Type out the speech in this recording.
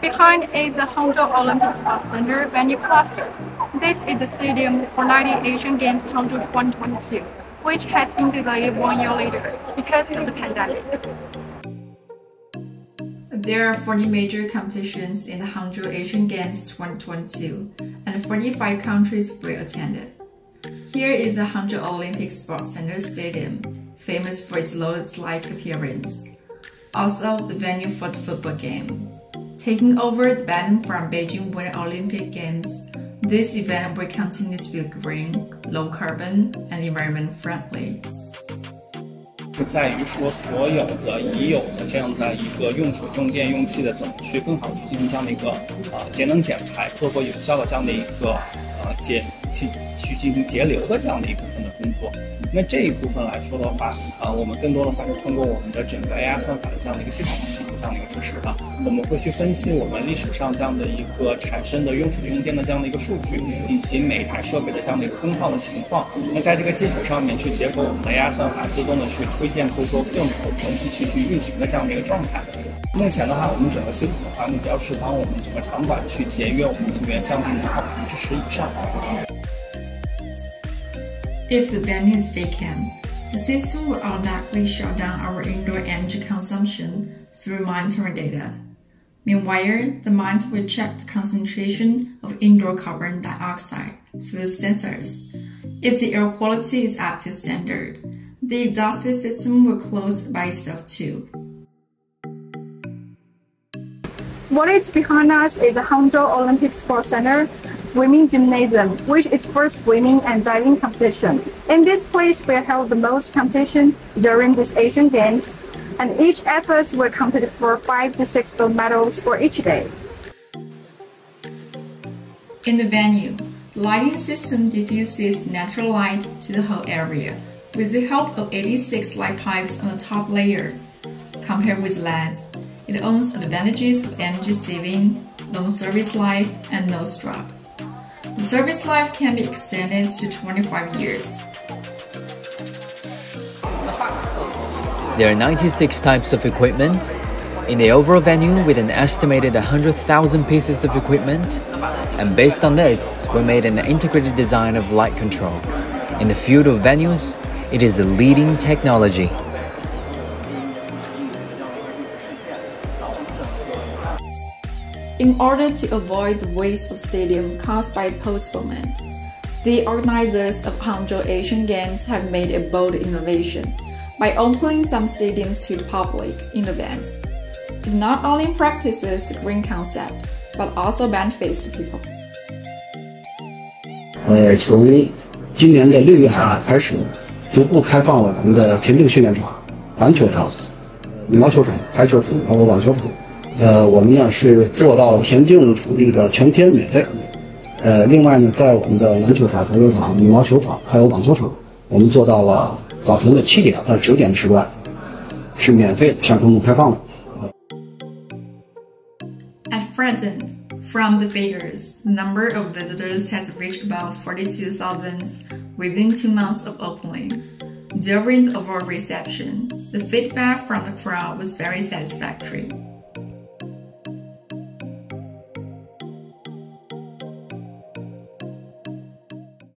Behind is the Hangzhou Olympic Sports Center venue cluster. This is the stadium for 90 Asian Games Hangzhou 2022, which has been delayed one year later because of the pandemic. There are 40 major competitions in the Hangzhou Asian Games 2022, and 45 countries will attend it. Here is the Hangzhou Olympic Sports Center Stadium, famous for its lotus-like appearance. Also, the venue for the football game. Taking over the baton from Beijing Winter Olympic Games, this event will continue to be green, low carbon, and environment friendly. 在于说，所有的已有的这样的一个用水、用电、用气的，怎么去更好去进行这样的一个呃节能减排、透过有效的这样的一个呃节 去去进行节流的这样的一部分的工作。那这一部分来说的话，呃，我们更多的话是通过我们的整个 AI 算法的这样的一个系统性的这样的一个支持的，我们会去分析我们历史上这样的一个产生的用水用电的这样的一个数据，以及每台设备的这样的一个更换的情况。那在这个基础上面去结合我们的 AI 算法，自动的去推荐出说更可长期去去运行的这样的一个状态。目前的话，我们整个系统的话，目标是帮我们整个场馆去节约我们能源，降低能耗百分之十以上。If the venue is vacant, the system will automatically shut down our indoor energy consumption through monitoring data. Meanwhile, the monitor will check the concentration of indoor carbon dioxide through sensors. If the air quality is up to standard, the exhaust system will close by itself too. What is behind us is the Hangzhou Olympic Sports Center, swimming gymnasium, which is for swimming and diving competition. In this place, we held the most competition during this Asian Games, and each athlete will compete for five to six gold medals for each day. In the venue, lighting system diffuses natural light to the whole area with the help of 86 light pipes on the top layer. Compared with LEDs, it owns advantages of energy saving, long service life, and no strap. The service life can be extended to 25 years. There are 96 types of equipment in the overall venue with an estimated 100,000 pieces of equipment. And based on this, we made an integrated design of light control. In the field of venues, it is a leading technology. In order to avoid the waste of stadium caused by the postponement, the organizers of Hangzhou Asian Games have made a bold innovation by opening some stadiums to the public in advance. It not only practices the green concept, but also benefits the people. 呃，从今年的六月开始，逐步开放了我们的田径训练场、篮球场、羽毛球场、排球场和网球场。 呃，我们呢是做到了田径场地的全天免费。呃，另外呢，在我们的篮球场、排球场、羽毛球场还有网球场，我们做到了早晨的七点到九点时段是免费向公众开放的。At present, from the figures, the number of visitors has reached about 42,000 within two months of opening. During the overall reception, the feedback from the crowd was very satisfactory.